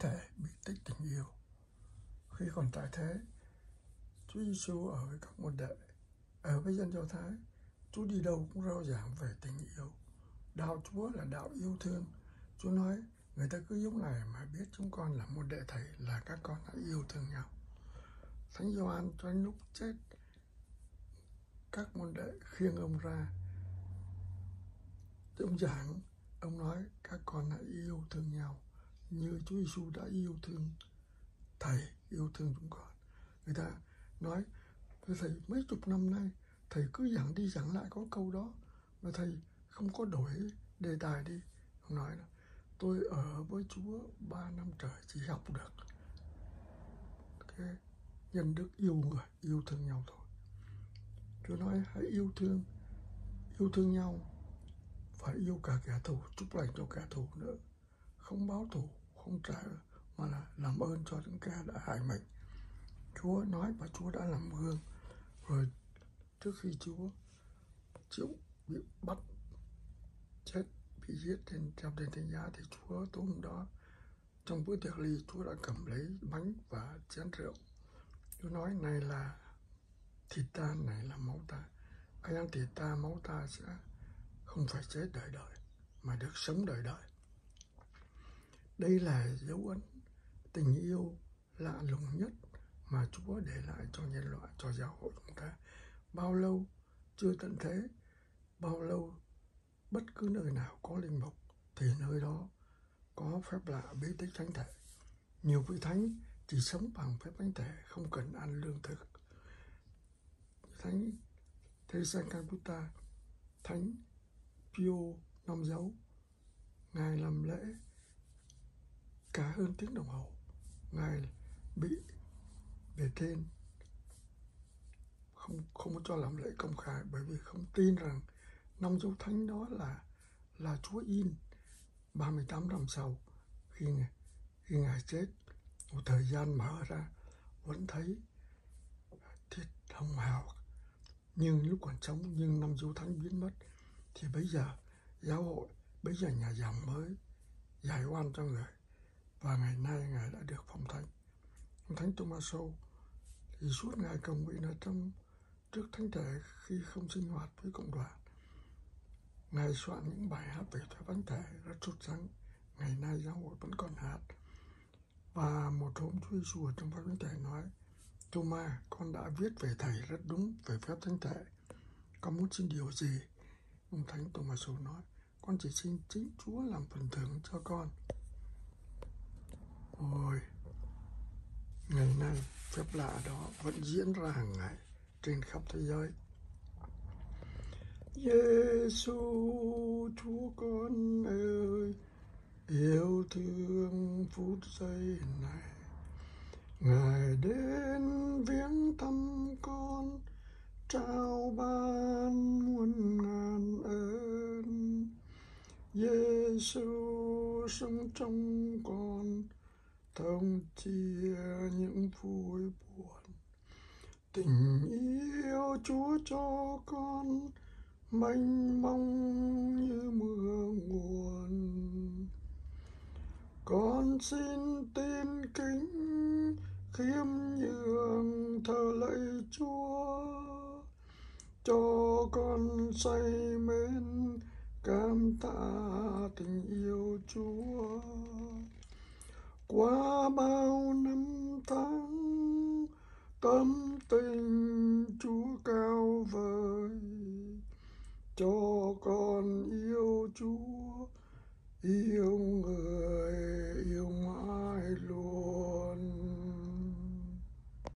thể bị tích tình yêu. Khi còn tại thế, Chúa Giêsu ở với các môn đệ, ở với dân Do Thái, Chúa đi đâu cũng rao giảng về tình yêu. Đạo Chúa là đạo yêu thương. Chúa nói, người ta cứ giống này mà biết chúng con là môn đệ thầy là các con đã yêu thương nhau. Thánh Gioan cho đến lúc chết, các môn đệ khiêng ông ra. Ông giảng, ông nói các con hãy yêu thương nhau như Chúa Giêsu đã yêu thương thầy, yêu thương chúng con. Người ta nói với thầy, mấy chục năm nay, thầy cứ giảng đi giảng lại có câu đó, mà thầy không có đổi đề tài đi. Ông nói là, tôi ở với Chúa ba năm trời chỉ học được. Cái nhân đức yêu người, yêu thương nhau thôi. Chúa nói, hãy yêu thương yêu thương nhau phải yêu cả kẻ thù, chúc lành cho kẻ thù nữa. Không báo thù không trả, mà là làm ơn cho những kẻ đã hại mình. Chúa nói và Chúa đã làm gương. Rồi trước khi Chúa chịu bị bắt, chết, bị giết trên trong đền thánh giá thì Chúa tối hôm đó. Trong bữa tiệc ly, Chúa đã cầm lấy bánh và chén rượu. Chúa nói, này là thịt ta, này là máu ta. Ai ăn thịt ta, máu ta sẽ không phải chết đời đời, mà được sống đời đời đây là dấu ấn tình yêu lạ lùng nhất mà Chúa để lại cho nhân loại, cho giáo hội chúng ta. Bao lâu chưa tận thế, bao lâu bất cứ nơi nào có linh mục thì nơi đó có phép lạ bí tích thánh thể. Nhiều vị thánh chỉ sống bằng phép thánh thể, không cần ăn lương thực. Thánh Thế sang Calcutta, Thánh Pio năm dấu, Ngài làm lễ cả hơn tiếng đồng hồ ngài bị về trên. Không không có cho làm lễ công khai bởi vì không tin rằng năm dấu thánh đó là là Chúa in 38 năm sau khi ngài, khi ngài chết một thời gian mở ra vẫn thấy thịt hồng hào. Nhưng lúc còn sống nhưng năm dấu thánh biến mất thì bây giờ giáo hội bây giờ nhà giảng mới giải oan cho người và ngày nay ngài đã được phong thánh. Thánh Tomaso thì suốt ngày cầu nguyện ở trong trước thánh thể khi không sinh hoạt với cộng đoàn. Ngài soạn những bài hát về thánh thánh thể, rất xuất sắc ngày nay giáo hội vẫn còn hát. Và một hôm Chúa Giêsu trong phép thánh thể nói, Thomas, con đã viết về thầy rất đúng về phép thánh thể. Con muốn xin điều gì? Ông thánh Tomaso nói, con chỉ xin chính Chúa làm phần thưởng cho con. Ôi, ngày nay phép lạ đó vẫn diễn ra hàng ngày trên khắp thế giới. Giêsu Chúa con ơi, yêu thương phút giây này. Ngài đến viếng thăm con, trao ban muôn ngàn ơn. Giêsu sống trong con, thông chia những vui buồn. Tình yêu chúa cho con, mênh mông như mưa nguồn. Con xin tin kính, khiêm nhường thờ lạy chúa. Cho con say mến, cảm tạ tình yêu chúa qua bao năm tháng, tâm tình chúa cao vời, cho con yêu chúa, yêu người.